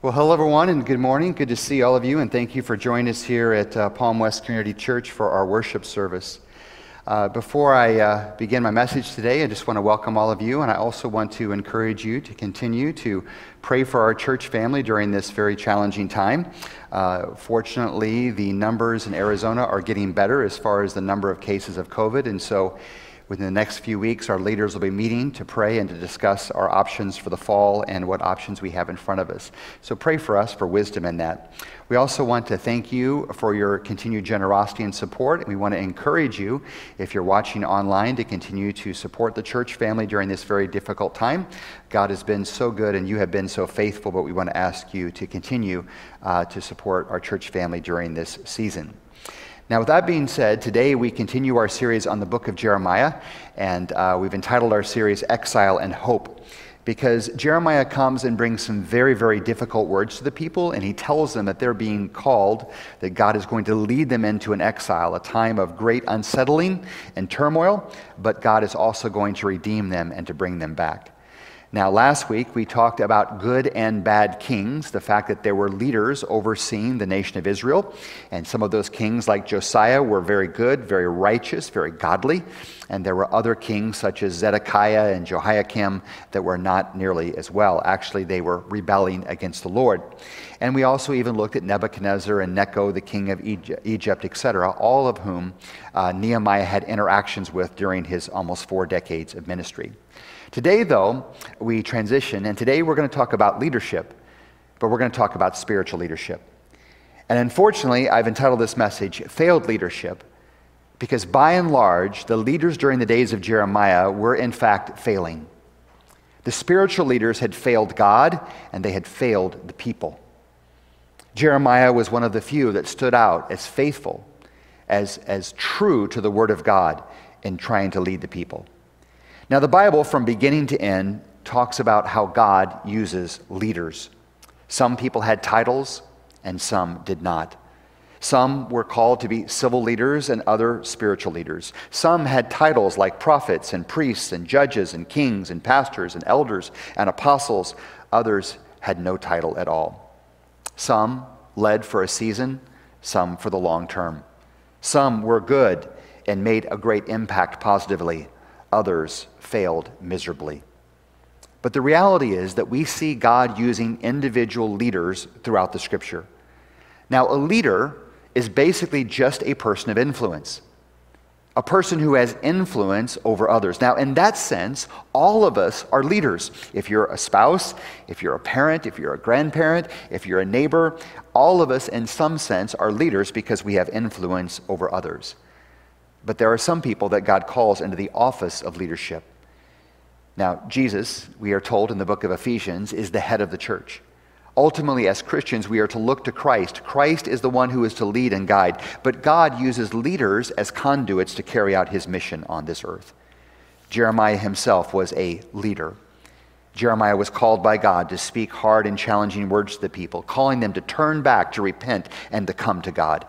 Well, hello, everyone, and good morning. Good to see all of you, and thank you for joining us here at uh, Palm West Community Church for our worship service. Uh, before I uh, begin my message today, I just want to welcome all of you, and I also want to encourage you to continue to pray for our church family during this very challenging time. Uh, fortunately, the numbers in Arizona are getting better as far as the number of cases of COVID, and so Within the next few weeks, our leaders will be meeting to pray and to discuss our options for the fall and what options we have in front of us. So pray for us for wisdom in that. We also want to thank you for your continued generosity and support. We want to encourage you, if you're watching online, to continue to support the church family during this very difficult time. God has been so good and you have been so faithful, but we want to ask you to continue uh, to support our church family during this season. Now, with that being said, today we continue our series on the book of Jeremiah, and uh, we've entitled our series Exile and Hope, because Jeremiah comes and brings some very, very difficult words to the people, and he tells them that they're being called, that God is going to lead them into an exile, a time of great unsettling and turmoil, but God is also going to redeem them and to bring them back. Now, last week we talked about good and bad kings, the fact that there were leaders overseeing the nation of Israel. And some of those kings, like Josiah, were very good, very righteous, very godly. And there were other kings, such as Zedekiah and Jehoiakim, that were not nearly as well. Actually, they were rebelling against the Lord. And we also even looked at Nebuchadnezzar and Necho, the king of Egypt, etc., all of whom uh, Nehemiah had interactions with during his almost four decades of ministry. Today, though, we transition, and today we're going to talk about leadership, but we're going to talk about spiritual leadership. And unfortunately, I've entitled this message Failed Leadership, because by and large, the leaders during the days of Jeremiah were in fact failing. The spiritual leaders had failed God, and they had failed the people. Jeremiah was one of the few that stood out as faithful, as, as true to the Word of God in trying to lead the people. Now, the Bible, from beginning to end, talks about how God uses leaders. Some people had titles, and some did not. Some were called to be civil leaders and other spiritual leaders. Some had titles like prophets and priests and judges and kings and pastors and elders and apostles. Others had no title at all. Some led for a season, some for the long term. Some were good and made a great impact positively others failed miserably. But the reality is that we see God using individual leaders throughout the scripture. Now, a leader is basically just a person of influence, a person who has influence over others. Now, in that sense, all of us are leaders. If you're a spouse, if you're a parent, if you're a grandparent, if you're a neighbor, all of us, in some sense, are leaders because we have influence over others. But there are some people that God calls into the office of leadership. Now, Jesus, we are told in the book of Ephesians, is the head of the church. Ultimately, as Christians, we are to look to Christ. Christ is the one who is to lead and guide, but God uses leaders as conduits to carry out his mission on this earth. Jeremiah himself was a leader. Jeremiah was called by God to speak hard and challenging words to the people, calling them to turn back, to repent, and to come to God.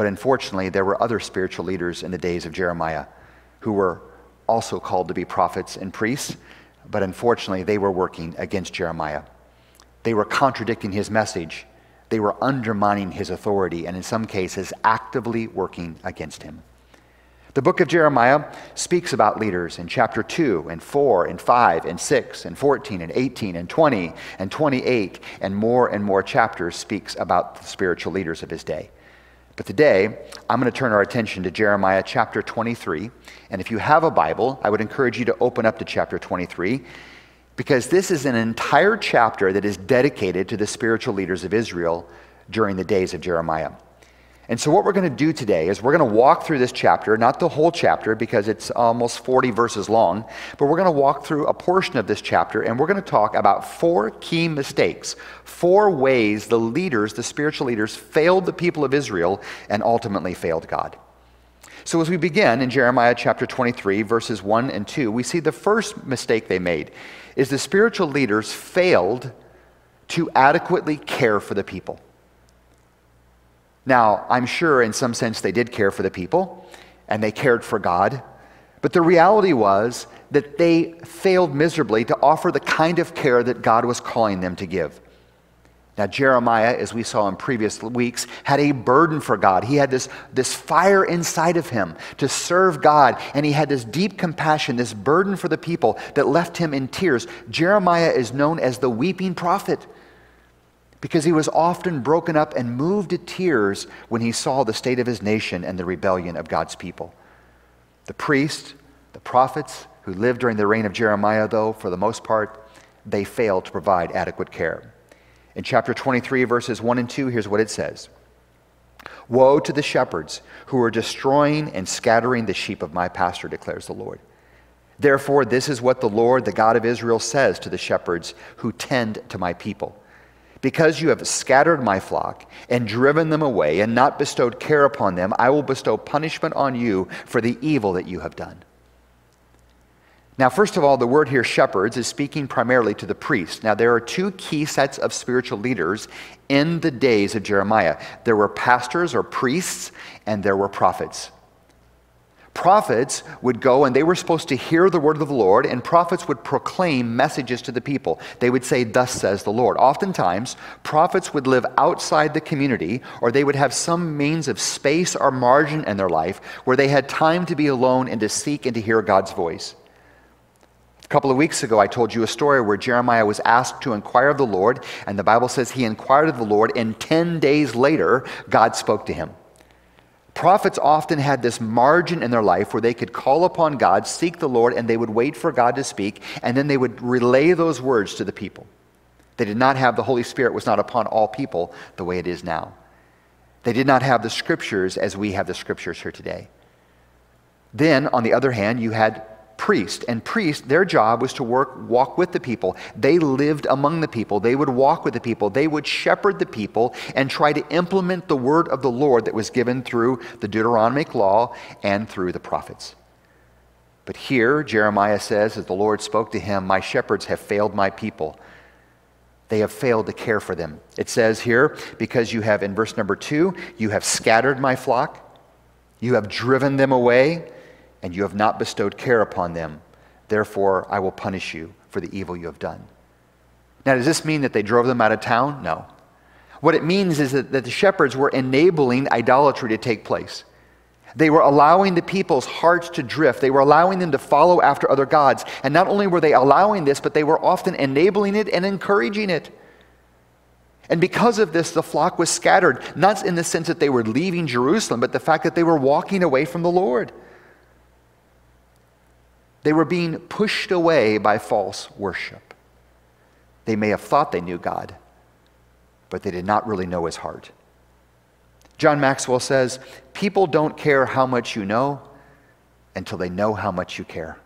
But unfortunately, there were other spiritual leaders in the days of Jeremiah who were also called to be prophets and priests, but unfortunately, they were working against Jeremiah. They were contradicting his message. They were undermining his authority, and in some cases, actively working against him. The book of Jeremiah speaks about leaders in chapter 2 and 4 and 5 and 6 and 14 and 18 and 20 and 28 and more and more chapters speaks about the spiritual leaders of his day. But today, I'm going to turn our attention to Jeremiah chapter 23. And if you have a Bible, I would encourage you to open up to chapter 23 because this is an entire chapter that is dedicated to the spiritual leaders of Israel during the days of Jeremiah. And so, what we're going to do today is we're going to walk through this chapter, not the whole chapter because it's almost 40 verses long, but we're going to walk through a portion of this chapter and we're going to talk about four key mistakes, four ways the leaders, the spiritual leaders, failed the people of Israel and ultimately failed God. So, as we begin in Jeremiah chapter 23, verses 1 and 2, we see the first mistake they made is the spiritual leaders failed to adequately care for the people. Now, I'm sure in some sense they did care for the people and they cared for God, but the reality was that they failed miserably to offer the kind of care that God was calling them to give. Now, Jeremiah, as we saw in previous weeks, had a burden for God. He had this, this fire inside of him to serve God, and he had this deep compassion, this burden for the people that left him in tears. Jeremiah is known as the weeping prophet because he was often broken up and moved to tears when he saw the state of his nation and the rebellion of God's people. The priests, the prophets who lived during the reign of Jeremiah, though, for the most part, they failed to provide adequate care. In chapter 23, verses 1 and 2, here's what it says Woe to the shepherds who are destroying and scattering the sheep of my pasture, declares the Lord. Therefore, this is what the Lord, the God of Israel, says to the shepherds who tend to my people. Because you have scattered my flock and driven them away and not bestowed care upon them, I will bestow punishment on you for the evil that you have done. Now, first of all, the word here, shepherds, is speaking primarily to the priests. Now, there are two key sets of spiritual leaders in the days of Jeremiah there were pastors or priests, and there were prophets. Prophets would go and they were supposed to hear the word of the Lord, and prophets would proclaim messages to the people. They would say, Thus says the Lord. Oftentimes, prophets would live outside the community, or they would have some means of space or margin in their life where they had time to be alone and to seek and to hear God's voice. A couple of weeks ago, I told you a story where Jeremiah was asked to inquire of the Lord, and the Bible says he inquired of the Lord, and 10 days later, God spoke to him. Prophets often had this margin in their life where they could call upon God, seek the Lord, and they would wait for God to speak, and then they would relay those words to the people. They did not have the Holy Spirit was not upon all people the way it is now. They did not have the scriptures as we have the scriptures here today. Then, on the other hand, you had priest. And priests, their job was to work, walk with the people. They lived among the people. They would walk with the people. They would shepherd the people and try to implement the word of the Lord that was given through the Deuteronomic law and through the prophets. But here, Jeremiah says, as the Lord spoke to him, My shepherds have failed my people. They have failed to care for them. It says here, because you have, in verse number two, you have scattered my flock, you have driven them away and you have not bestowed care upon them. Therefore, I will punish you for the evil you have done. Now, does this mean that they drove them out of town? No. What it means is that, that the shepherds were enabling idolatry to take place. They were allowing the people's hearts to drift. They were allowing them to follow after other gods. And not only were they allowing this, but they were often enabling it and encouraging it. And because of this, the flock was scattered, not in the sense that they were leaving Jerusalem, but the fact that they were walking away from the Lord. They were being pushed away by false worship. They may have thought they knew God, but they did not really know his heart. John Maxwell says, People don't care how much you know until they know how much you care.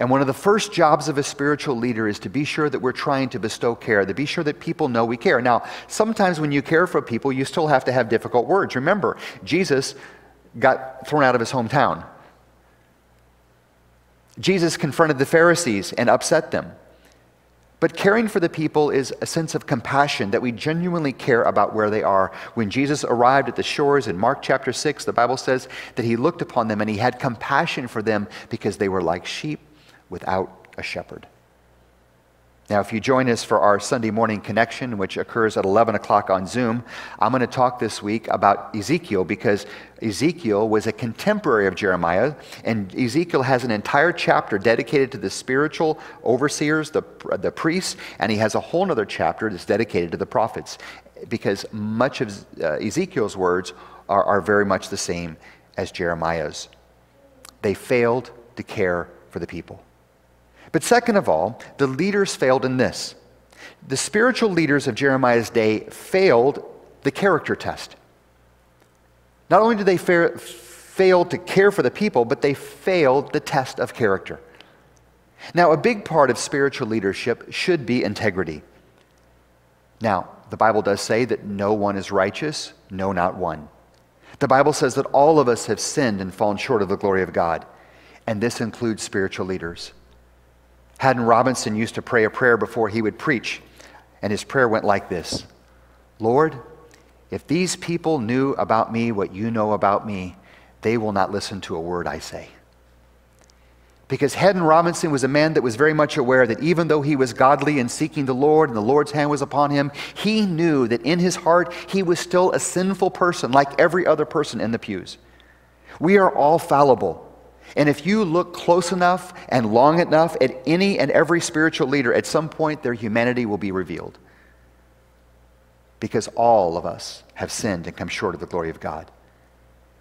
And one of the first jobs of a spiritual leader is to be sure that we're trying to bestow care, to be sure that people know we care. Now, sometimes when you care for people, you still have to have difficult words. Remember, Jesus got thrown out of his hometown Jesus confronted the Pharisees and upset them. But caring for the people is a sense of compassion that we genuinely care about where they are. When Jesus arrived at the shores in Mark chapter 6, the Bible says that he looked upon them and he had compassion for them because they were like sheep without a shepherd. Now, if you join us for our Sunday morning connection, which occurs at 11 o'clock on Zoom, I'm going to talk this week about Ezekiel because Ezekiel was a contemporary of Jeremiah, and Ezekiel has an entire chapter dedicated to the spiritual overseers, the, the priests, and he has a whole other chapter that's dedicated to the prophets because much of uh, Ezekiel's words are, are very much the same as Jeremiah's. They failed to care for the people. But second of all, the leaders failed in this. The spiritual leaders of Jeremiah's day failed the character test. Not only did they fa- fail to care for the people, but they failed the test of character. Now, a big part of spiritual leadership should be integrity. Now, the Bible does say that no one is righteous, no, not one. The Bible says that all of us have sinned and fallen short of the glory of God, and this includes spiritual leaders. Haddon Robinson used to pray a prayer before he would preach, and his prayer went like this Lord, if these people knew about me what you know about me, they will not listen to a word I say. Because Haddon Robinson was a man that was very much aware that even though he was godly and seeking the Lord and the Lord's hand was upon him, he knew that in his heart he was still a sinful person like every other person in the pews. We are all fallible. And if you look close enough and long enough at any and every spiritual leader, at some point their humanity will be revealed. Because all of us have sinned and come short of the glory of God.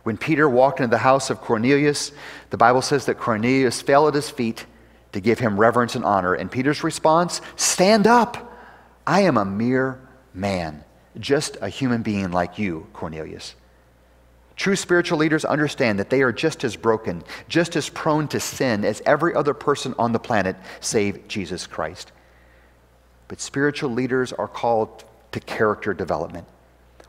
When Peter walked into the house of Cornelius, the Bible says that Cornelius fell at his feet to give him reverence and honor. And Peter's response Stand up! I am a mere man, just a human being like you, Cornelius. True spiritual leaders understand that they are just as broken, just as prone to sin as every other person on the planet, save Jesus Christ. But spiritual leaders are called to character development.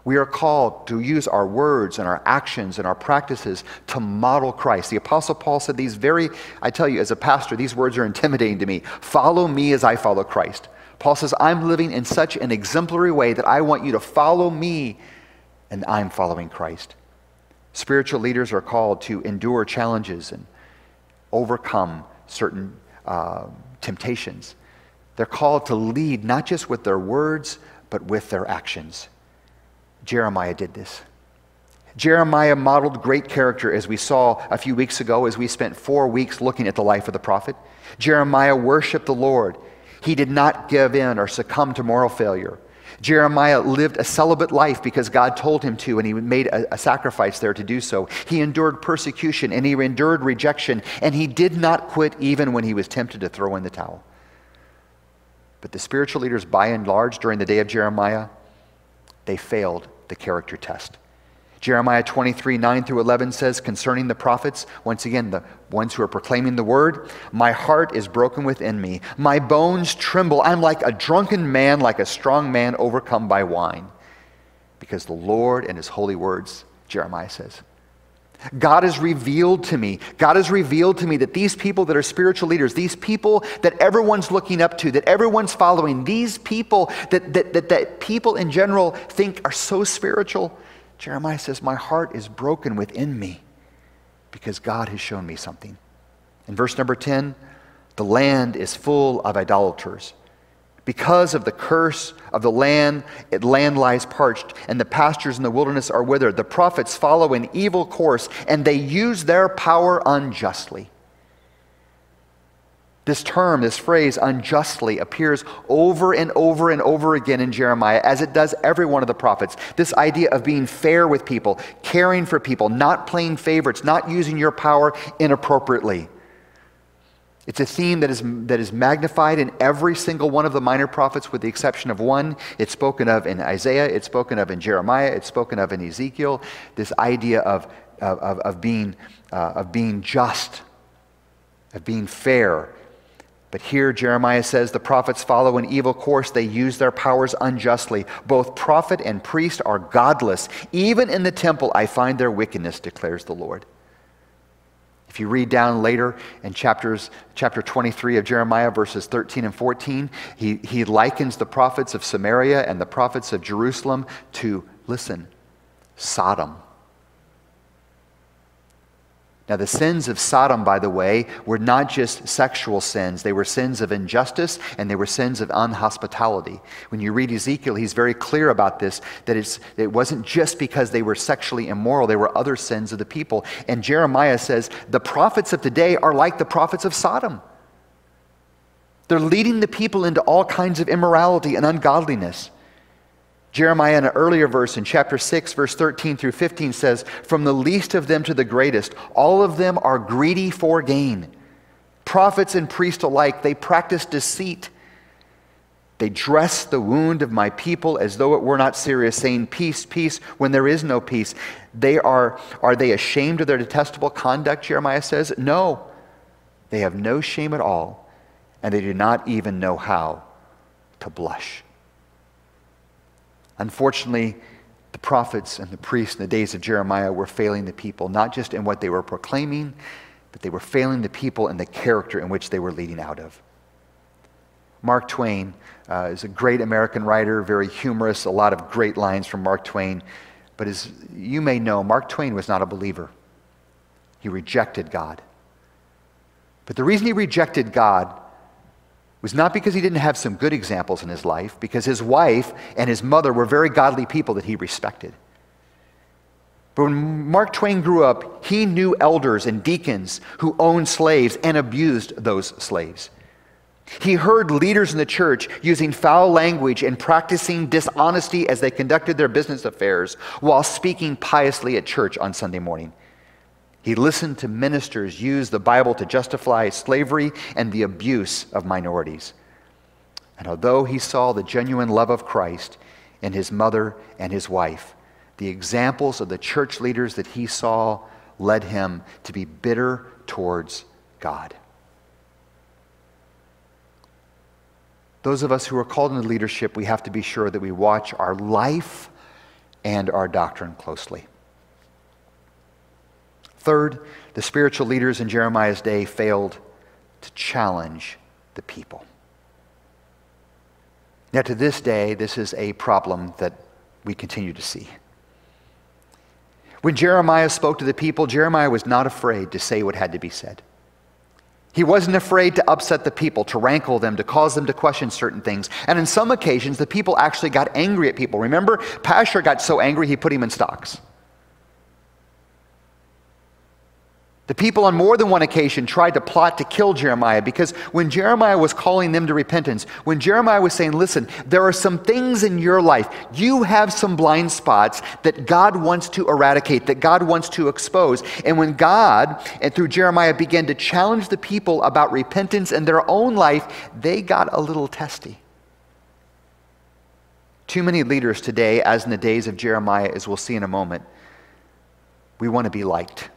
We are called to use our words and our actions and our practices to model Christ. The Apostle Paul said these very, I tell you, as a pastor, these words are intimidating to me. Follow me as I follow Christ. Paul says, I'm living in such an exemplary way that I want you to follow me, and I'm following Christ. Spiritual leaders are called to endure challenges and overcome certain uh, temptations. They're called to lead not just with their words, but with their actions. Jeremiah did this. Jeremiah modeled great character as we saw a few weeks ago as we spent four weeks looking at the life of the prophet. Jeremiah worshiped the Lord. He did not give in or succumb to moral failure. Jeremiah lived a celibate life because God told him to, and he made a, a, sacrifice there to do so. He endured persecution and he endured rejection, and he did not quit even when he was tempted to throw in the towel. But the spiritual leaders, by and large, during the day of Jeremiah, they failed the character test. Jeremiah 23, 9 through 11 says concerning the prophets, once again, the ones who are proclaiming the word, My heart is broken within me. My bones tremble. I'm like a drunken man, like a strong man overcome by wine. Because the Lord and his holy words, Jeremiah says, God has revealed to me, God has revealed to me that these people that are spiritual leaders, these people that everyone's looking up to, that everyone's following, these people that, that, that, that people in general think are so spiritual, Jeremiah says, My heart is broken within me because God has shown me something. In verse number 10, the land is full of idolaters. Because of the curse of the land, it land lies parched, and the pastures in the wilderness are withered. The prophets follow an evil course, and they use their power unjustly. This term, this phrase, unjustly, appears over and over and over again in Jeremiah, as it does every one of the prophets. This idea of being fair with people, caring for people, not playing favorites, not using your power inappropriately. It's a theme that is, that is magnified in every single one of the minor prophets, with the exception of one. It's spoken of in Isaiah, it's spoken of in Jeremiah, it's spoken of in Ezekiel. This idea of, of, of, being, uh, of being just, of being fair. But here, Jeremiah says the prophets follow an evil course. They use their powers unjustly. Both prophet and priest are godless. Even in the temple, I find their wickedness, declares the Lord. If you read down later in chapters, chapter 23 of Jeremiah, verses 13 and 14, he, he likens the prophets of Samaria and the prophets of Jerusalem to, listen, Sodom. Now, the sins of Sodom, by the way, were not just sexual sins. They were sins of injustice and they were sins of unhospitality. When you read Ezekiel, he's very clear about this that it's, it wasn't just because they were sexually immoral, there were other sins of the people. And Jeremiah says the prophets of today are like the prophets of Sodom. They're leading the people into all kinds of immorality and ungodliness. Jeremiah, in an earlier verse in chapter 6, verse 13 through 15, says, From the least of them to the greatest, all of them are greedy for gain. Prophets and priests alike, they practice deceit. They dress the wound of my people as though it were not serious, saying, Peace, peace, when there is no peace. They are, are they ashamed of their detestable conduct, Jeremiah says? No. They have no shame at all, and they do not even know how to blush. Unfortunately, the prophets and the priests in the days of Jeremiah were failing the people, not just in what they were proclaiming, but they were failing the people in the character in which they were leading out of. Mark Twain uh, is a great American writer, very humorous, a lot of great lines from Mark Twain. But as you may know, Mark Twain was not a believer, he rejected God. But the reason he rejected God was not because he didn't have some good examples in his life, because his wife and his mother were very godly people that he respected. But when Mark Twain grew up, he knew elders and deacons who owned slaves and abused those slaves. He heard leaders in the church using foul language and practicing dishonesty as they conducted their business affairs while speaking piously at church on Sunday morning. He listened to ministers use the Bible to justify slavery and the abuse of minorities. And although he saw the genuine love of Christ in his mother and his wife, the examples of the church leaders that he saw led him to be bitter towards God. Those of us who are called into leadership, we have to be sure that we watch our life and our doctrine closely. Third, the spiritual leaders in Jeremiah's day failed to challenge the people. Now, to this day, this is a problem that we continue to see. When Jeremiah spoke to the people, Jeremiah was not afraid to say what had to be said. He wasn't afraid to upset the people, to rankle them, to cause them to question certain things. And in some occasions, the people actually got angry at people. Remember, Pashhur got so angry he put him in stocks. The people on more than one occasion tried to plot to kill Jeremiah because when Jeremiah was calling them to repentance, when Jeremiah was saying, Listen, there are some things in your life, you have some blind spots that God wants to eradicate, that God wants to expose. And when God, and through Jeremiah, began to challenge the people about repentance in their own life, they got a little testy. Too many leaders today, as in the days of Jeremiah, as we'll see in a moment, we want to be liked.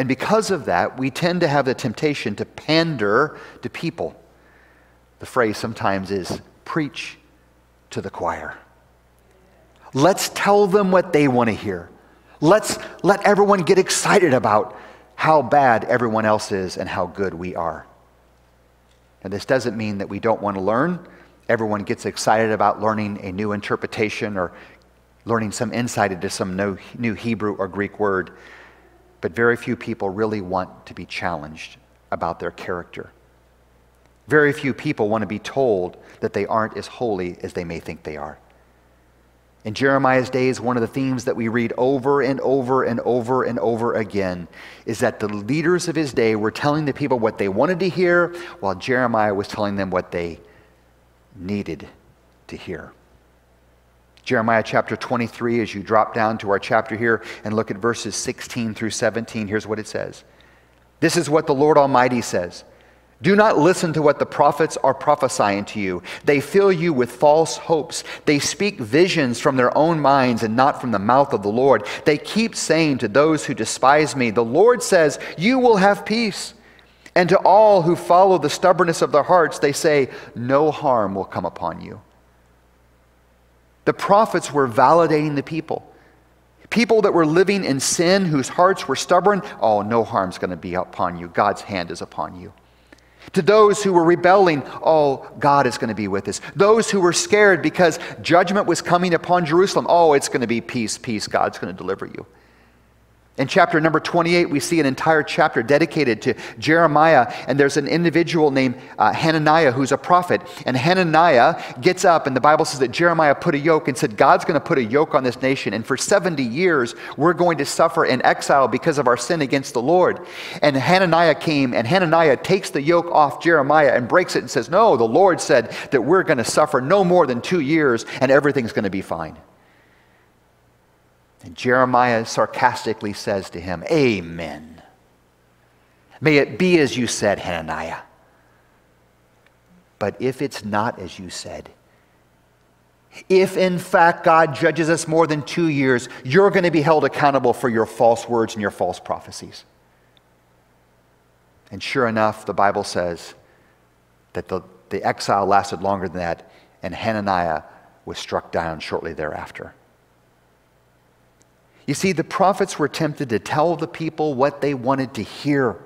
And because of that, we tend to have the temptation to pander to people. The phrase sometimes is preach to the choir. Let's tell them what they want to hear. Let's let everyone get excited about how bad everyone else is and how good we are. And this doesn't mean that we don't want to learn. Everyone gets excited about learning a new interpretation or learning some insight into some new Hebrew or Greek word but very few people really want to be challenged about their character. Very few people want to be told that they aren't as holy as they may think they are. In Jeremiah's days, one of the themes that we read over and over and over and over again is that the leaders of his day were telling the people what they wanted to hear, while Jeremiah was telling them what they needed to hear. Jeremiah chapter 23, as you drop down to our chapter here and look at verses 16 through 17, here's what it says. This is what the Lord Almighty says. Do not listen to what the prophets are prophesying to you. They fill you with false hopes. They speak visions from their own minds and not from the mouth of the Lord. They keep saying to those who despise me, The Lord says, You will have peace. And to all who follow the stubbornness of their hearts, they say, No harm will come upon you. The prophets were validating the people. People that were living in sin, whose hearts were stubborn, oh, no harm's going to be upon you. God's hand is upon you. To those who were rebelling, oh, God is going to be with us. Those who were scared because judgment was coming upon Jerusalem, oh, it's going to be peace, peace. God's going to deliver you. In chapter number 28, we see an entire chapter dedicated to Jeremiah, and there's an individual named uh, Hananiah who's a prophet. And Hananiah gets up, and the Bible says that Jeremiah put a yoke and said, God's going to put a yoke on this nation, and for 70 years we're going to suffer in exile because of our sin against the Lord. And Hananiah came, and Hananiah takes the yoke off Jeremiah and breaks it and says, No, the Lord said that we're going to suffer no more than two years, and everything's going to be fine. And Jeremiah sarcastically says to him, Amen. May it be as you said, Hananiah. But if it's not as you said, if in fact God judges us more than two years, you're going to be held accountable for your false words and your false prophecies. And sure enough, the Bible says that the, the exile lasted longer than that, and Hananiah was struck down shortly thereafter. You see, the prophets were tempted to tell the people what they wanted to hear.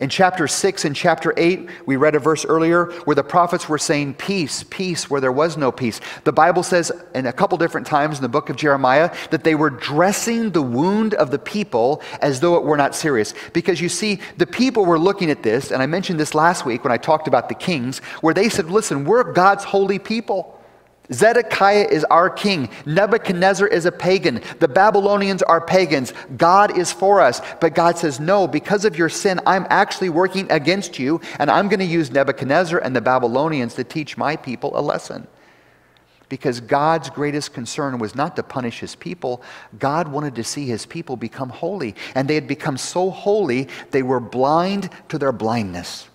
In chapter 6 and chapter 8, we read a verse earlier where the prophets were saying peace, peace, where there was no peace. The Bible says in a couple different times in the book of Jeremiah that they were dressing the wound of the people as though it were not serious. Because you see, the people were looking at this, and I mentioned this last week when I talked about the kings, where they said, listen, we're God's holy people. Zedekiah is our king. Nebuchadnezzar is a pagan. The Babylonians are pagans. God is for us. But God says, No, because of your sin, I'm actually working against you, and I'm going to use Nebuchadnezzar and the Babylonians to teach my people a lesson. Because God's greatest concern was not to punish his people, God wanted to see his people become holy. And they had become so holy, they were blind to their blindness.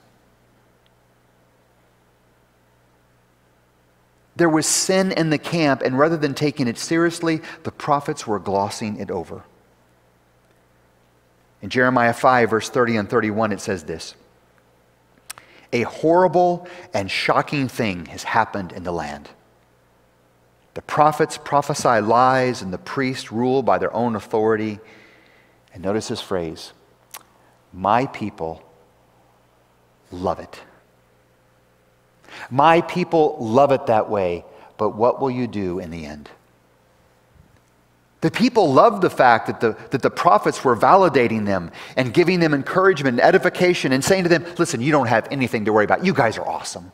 There was sin in the camp, and rather than taking it seriously, the prophets were glossing it over. In Jeremiah 5, verse 30 and 31, it says this A horrible and shocking thing has happened in the land. The prophets prophesy lies, and the priests rule by their own authority. And notice this phrase My people love it. My people love it that way, but what will you do in the end? The people loved the fact that the, that the prophets were validating them and giving them encouragement and edification and saying to them, listen, you don't have anything to worry about. You guys are awesome.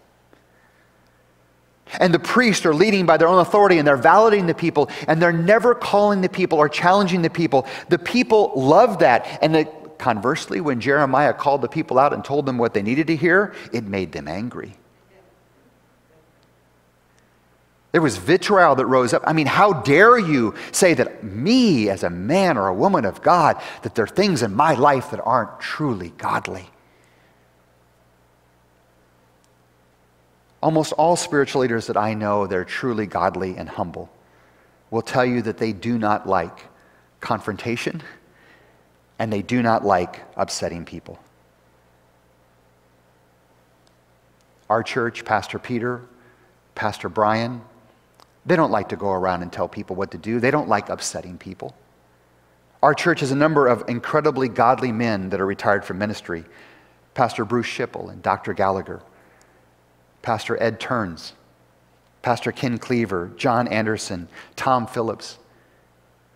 And the priests are leading by their own authority and they're validating the people and they're never calling the people or challenging the people. The people love that. And conversely, when Jeremiah called the people out and told them what they needed to hear, it made them angry. There was vitriol that rose up. I mean, how dare you say that me, as a man or a woman of God, that there are things in my life that aren't truly godly? Almost all spiritual leaders that I know that are truly godly and humble will tell you that they do not like confrontation and they do not like upsetting people. Our church, Pastor Peter, Pastor Brian, they don't like to go around and tell people what to do, they don't like upsetting people. Our church has a number of incredibly godly men that are retired from ministry Pastor Bruce Schipple and Dr. Gallagher, Pastor Ed Turns, Pastor Ken Cleaver, John Anderson, Tom Phillips.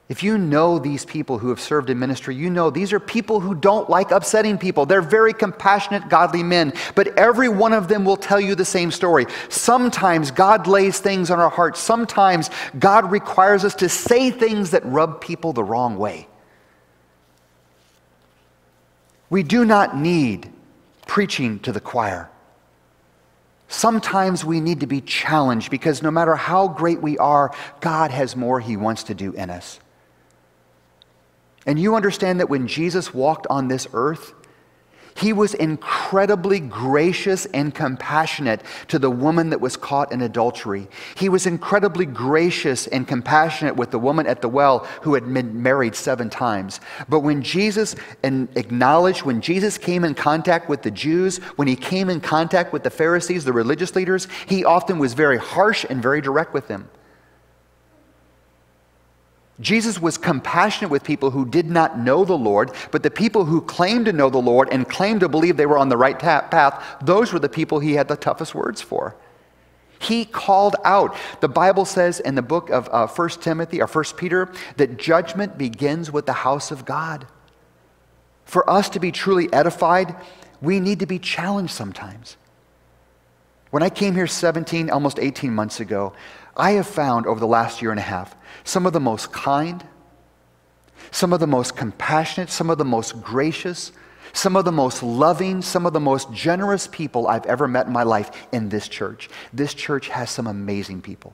If you know these people who have served in ministry, you know these are people who don't like upsetting people. They're very compassionate, godly men, but every one of them will tell you the same story. Sometimes God lays things on our hearts, sometimes God requires us to say things that rub people the wrong way. We do not need preaching to the choir. Sometimes we need to be challenged because no matter how great we are, God has more He wants to do in us. And you understand that when Jesus walked on this earth, he was incredibly gracious and compassionate to the woman that was caught in adultery. He was incredibly gracious and compassionate with the woman at the well who had been married seven times. But when Jesus acknowledged, when Jesus came in contact with the Jews, when he came in contact with the Pharisees, the religious leaders, he often was very harsh and very direct with them. Jesus was compassionate with people who did not know the Lord, but the people who claimed to know the Lord and claimed to believe they were on the right path, those were the people he had the toughest words for. He called out. The Bible says in the book of uh, 1 Timothy or 1 Peter that judgment begins with the house of God. For us to be truly edified, we need to be challenged sometimes. When I came here 17, almost 18 months ago, I have found over the last year and a half some of the most kind, some of the most compassionate, some of the most gracious, some of the most loving, some of the most generous people I've ever met in my life in this church. This church has some amazing people.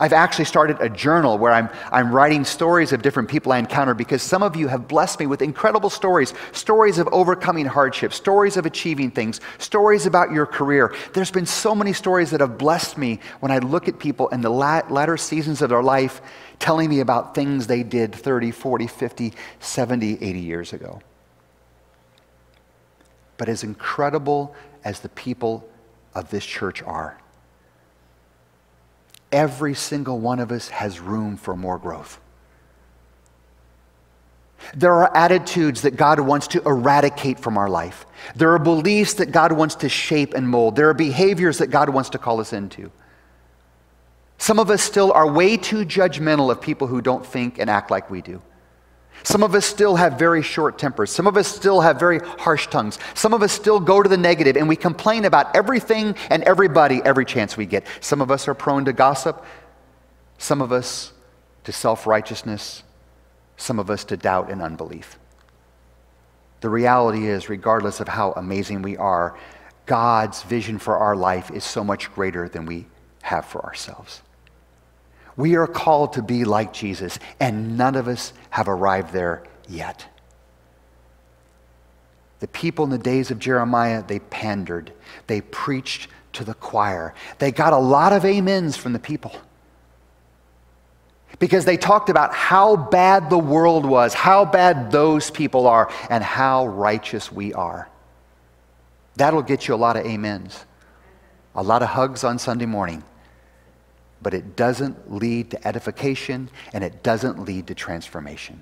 I've actually started a journal where I'm, I'm writing stories of different people I encounter because some of you have blessed me with incredible stories stories of overcoming hardships, stories of achieving things, stories about your career. There's been so many stories that have blessed me when I look at people in the latter seasons of their life telling me about things they did 30, 40, 50, 70, 80 years ago. But as incredible as the people of this church are, every single one of us has room for more growth. There are attitudes that God wants to eradicate from our life. There are beliefs that God wants to shape and mold. There are behaviors that God wants to call us into. Some of us still are way too judgmental of people who don't think and act like we do. Some of us still have very short tempers. Some of us still have very harsh tongues. Some of us still go to the negative and we complain about everything and everybody every chance we get. Some of us are prone to gossip. Some of us to self righteousness. Some of us to doubt and unbelief. The reality is, regardless of how amazing we are, God's vision for our life is so much greater than we have for ourselves. We are called to be like Jesus, and none of us have arrived there yet. The people in the days of Jeremiah, they pandered, they preached to the choir. They got a lot of amens from the people because they talked about how bad the world was, how bad those people are, and how righteous we are. That'll get you a lot of amens, a lot of hugs on Sunday morning but it doesn't lead to edification and it doesn't lead to transformation.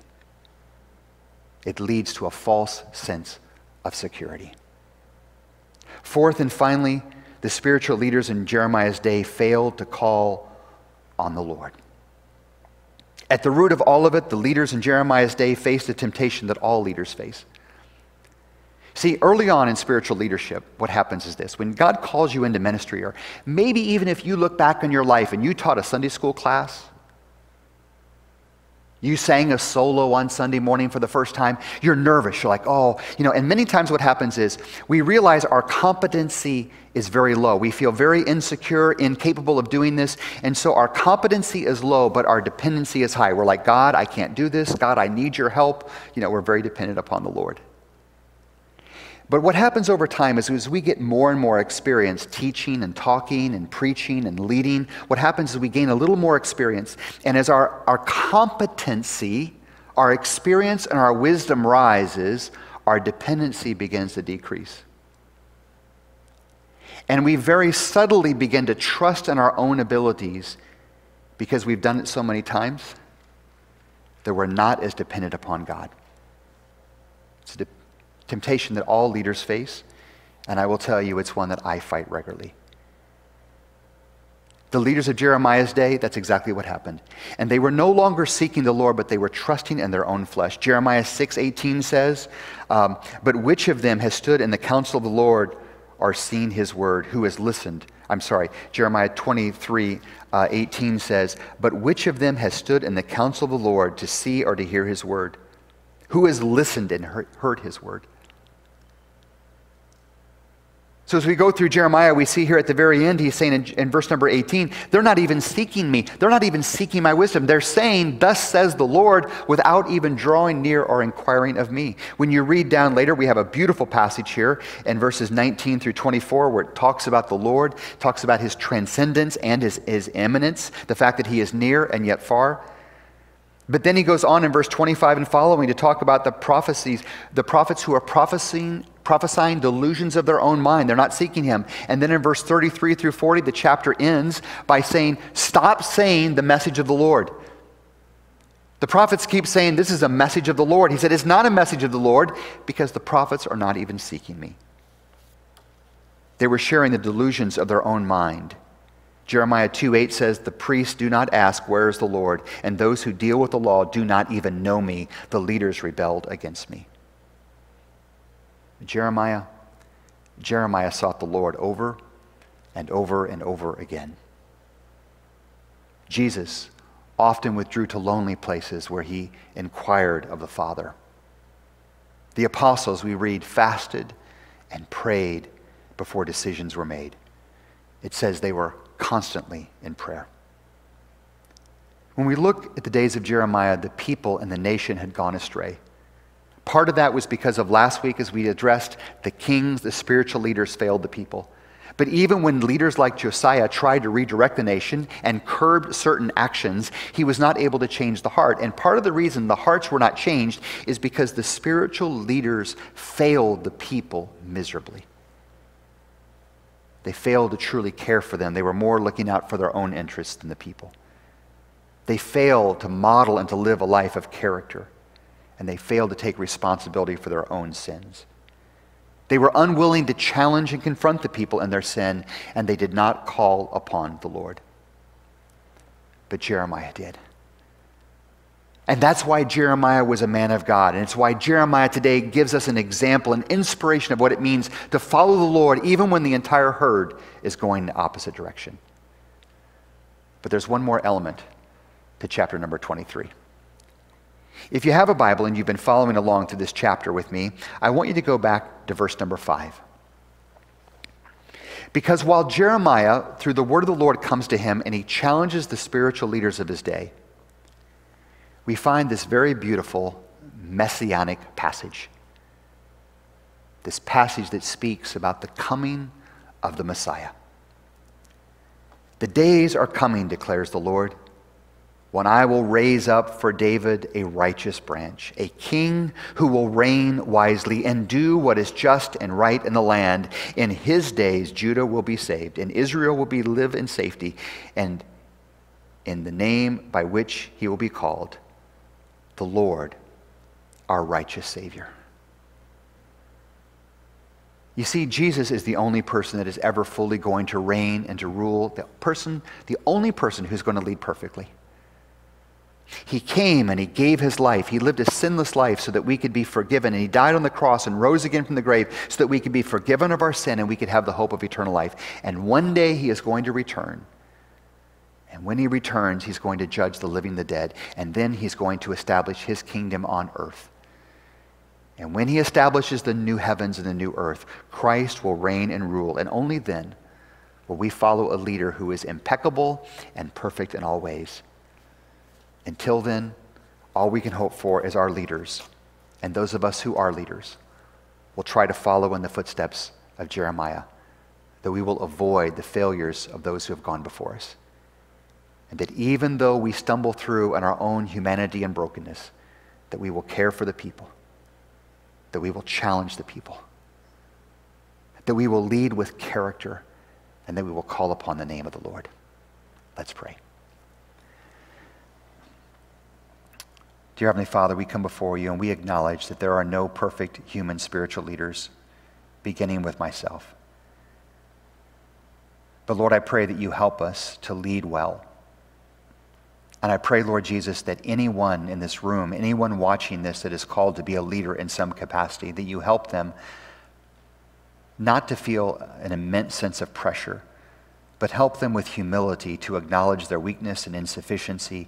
It leads to a false sense of security. Fourth and finally, the spiritual leaders in Jeremiah's day failed to call on the Lord. At the root of all of it, the leaders in Jeremiah's day faced a temptation that all leaders face. See, early on in spiritual leadership, what happens is this when God calls you into ministry, or maybe even if you look back on your life and you taught a Sunday school class, you sang a solo on Sunday morning for the first time, you're nervous. You're like, oh, you know, and many times what happens is we realize our competency is very low. We feel very insecure, incapable of doing this. And so our competency is low, but our dependency is high. We're like, God, I can't do this. God, I need your help. You know, we're very dependent upon the Lord. But what happens over time is as we get more and more experience teaching and talking and preaching and leading, what happens is we gain a little more experience. And as our, our competency, our experience, and our wisdom rises, our dependency begins to decrease. And we very subtly begin to trust in our own abilities because we've done it so many times that we're not as dependent upon God. It's a temptation that all leaders face, and I will tell you it's one that I fight regularly. The leaders of Jeremiah's day, that's exactly what happened. And they were no longer seeking the Lord, but they were trusting in their own flesh. Jeremiah 6:18 says, um, "But which of them has stood in the counsel of the Lord or seen his word? Who has listened?" I'm sorry, Jeremiah 23, uh, 18 says, But which of them has stood in the counsel of the Lord to see or to hear his word? Who has listened and heard his word? So, as we go through Jeremiah, we see here at the very end, he's saying in, in, verse number 18, they're not even seeking me. They're not even seeking my wisdom. They're saying, Thus says the Lord, without even drawing near or inquiring of me. When you read down later, we have a beautiful passage here in verses 19 through 24 where it talks about the Lord, talks about his transcendence and his, his immanence, the fact that he is near and yet far. But then he goes on in verse 25 and following to talk about the prophecies, the prophets who are prophesying, prophesying delusions of their own mind. They're not seeking him. And then in verse 33 through 40, the chapter ends by saying, Stop saying the message of the Lord. The prophets keep saying, This is a message of the Lord. He said, It's not a message of the Lord because the prophets are not even seeking me. They were sharing the delusions of their own mind. Jeremiah 2 8 says, The priests do not ask, Where is the Lord? And those who deal with the law do not even know me. The leaders rebelled against me. Jeremiah, Jeremiah sought the Lord over and over and over again. Jesus often withdrew to lonely places where he inquired of the Father. The apostles, we read, fasted and prayed before decisions were made. It says they were constantly in prayer. When we look at the days of Jeremiah, the people and the nation had gone astray. Part of that was because of last week, as we addressed, the kings, the spiritual leaders failed the people. But even when leaders like Josiah tried to redirect the nation and curbed certain actions, he was not able to change the heart. And part of the reason the hearts were not changed is because the spiritual leaders failed the people miserably. They failed to truly care for them. They were more looking out for their own interests than the people. They failed to model and to live a life of character. and they failed to take responsibility for their own sins. They were unwilling to challenge and confront the people in their sin, and they did not call upon the Lord. But Jeremiah did. And that's why Jeremiah was a man of God. And it's why Jeremiah today gives us an example, an inspiration of what it means to follow the Lord even when the entire herd is going the opposite direction. But there's one more element to chapter number 23. If you have a Bible and you've been following along through this chapter with me, I want you to go back to verse number 5. Because while Jeremiah, through the word of the Lord, comes to him and he challenges the spiritual leaders of his day, we find this very beautiful messianic passage. This passage that speaks about the coming of the Messiah. The days are coming, declares the Lord, when I will raise up for David a righteous branch, a king who will reign wisely and do what is just and right in the land. In his days, Judah will be saved, and Israel will be live in safety, and in the name by which he will be called, the Lord, our righteous Savior. You see, Jesus is the only person that is ever fully going to reign and to rule, the person, the only person who's going to lead perfectly. He came and he gave his life. He lived a sinless life so that we could be forgiven. And he died on the cross and rose again from the grave so that we could be forgiven of our sin and we could have the hope of eternal life. And one day he is going to return. And when he returns, he's going to judge the living and the dead. And then he's going to establish his kingdom on earth. And when he establishes the new heavens and the new earth, Christ will reign and rule. And only then will we follow a leader who is impeccable and perfect in all ways. Until then, all we can hope for is our leaders, and those of us who are leaders will try to follow in the footsteps of Jeremiah, that we will avoid the failures of those who have gone before us. And that even though we stumble through in our own humanity and brokenness, that we will care for the people, that we will challenge the people, that we will lead with character, and that we will call upon the name of the Lord. Let's pray. Dear Heavenly Father, we come before you and we acknowledge that there are no perfect human spiritual leaders, beginning with myself. But Lord, I pray that you help us to lead well. And I pray, Lord Jesus, that anyone in this room, anyone watching this that is called to be a leader in some capacity, that you help them not to feel an immense sense of pressure, but help them with humility to acknowledge their weakness and insufficiency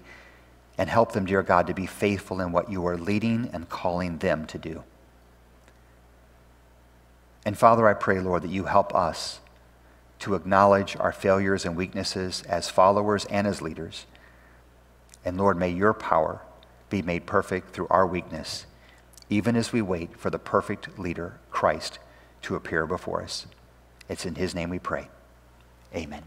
and help them, dear God, to be faithful in what you are leading and calling them to do. And Father, I pray, Lord, that you help us to acknowledge our failures and weaknesses as followers and as leaders. And Lord, may your power be made perfect through our weakness, even as we wait for the perfect leader, Christ, to appear before us. It's in his name we pray. Amen.